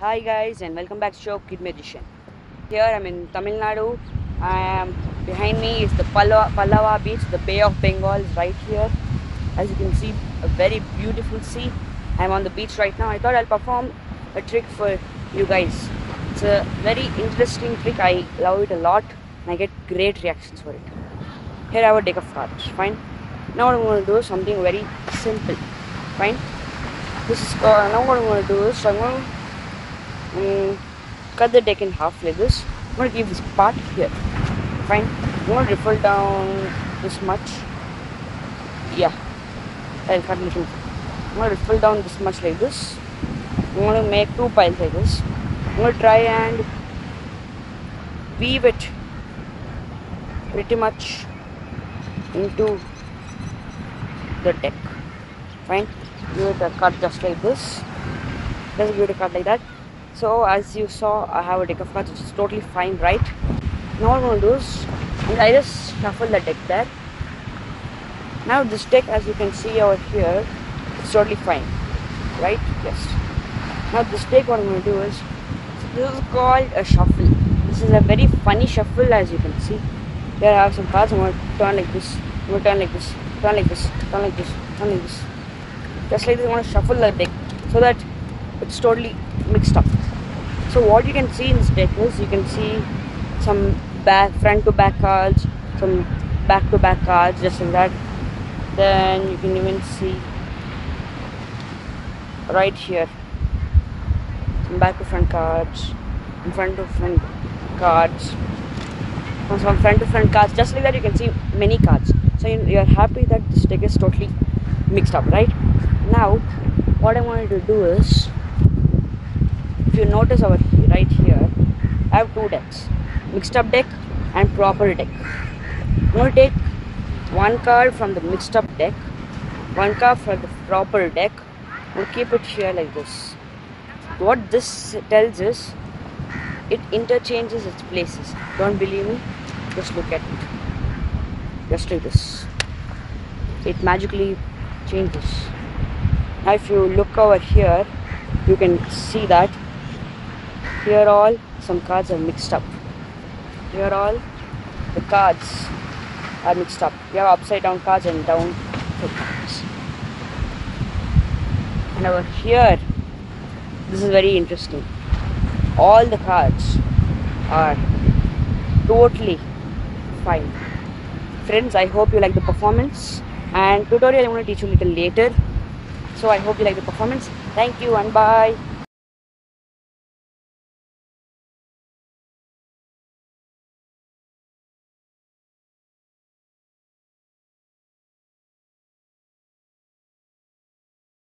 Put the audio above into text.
Hi guys and welcome back to show Kid Magician. Here I'm in Tamil Nadu. I am behind me is the Pallava, Pallava beach. The Bay of Bengal is right here. As you can see, a very beautiful sea. I'm on the beach right now. I thought I'll perform a trick for you guys. It's a very interesting trick. I love it a lot and I get great reactions for it. Here I have a deck of cards. Fine. Now I'm going to do something very simple. Fine. This is uh, now what I'm going to do is I'm going to um, cut the deck in half like this. I'm to keep this part here. Fine. I'm going to riffle down this much. Yeah. I'll cut little. I'm going to riffle down this much like this. I'm to make two piles like this. I'm to try and weave it pretty much into the deck. Fine. Give it a cut just like this. Just give it a cut like that. So as you saw, I have a deck of cards which is totally fine, right? Now what I'm going to do is I just shuffle the deck there. Now this deck, as you can see over here, it's totally fine, right? Yes. Now this deck, what I'm going to do is this is called a shuffle. This is a very funny shuffle, as you can see. Here I have some cards. I'm going to turn like this. I'm going to turn like this. Turn like this. Turn like this. Turn like this. Just like this, I want to shuffle the deck so that it's totally mixed up. So what you can see in this deck is you can see some back front to back cards, some back to back cards, just like that. Then you can even see right here some back to front cards, and front to front cards, and some front to front cards. Just like that, you can see many cards. So you- you're happy that this deck is totally mixed up, right? Now, what I wanted to do is you notice over here, right here, I have two decks mixed up deck and proper deck. I'm going to take one card from the mixed up deck, one card from the proper deck, and keep it here like this. What this tells is it interchanges its places. Don't believe me? Just look at it. Just like this. It magically changes. Now, if you look over here, you can see that here all some cards are mixed up. Here all the cards are mixed up. You have upside down cards and down cards. And over here, this is very interesting. All the cards are totally fine. Friends, I hope you like the performance. And tutorial I'm going to teach you a little later. So I hope you like the performance. Thank you and bye.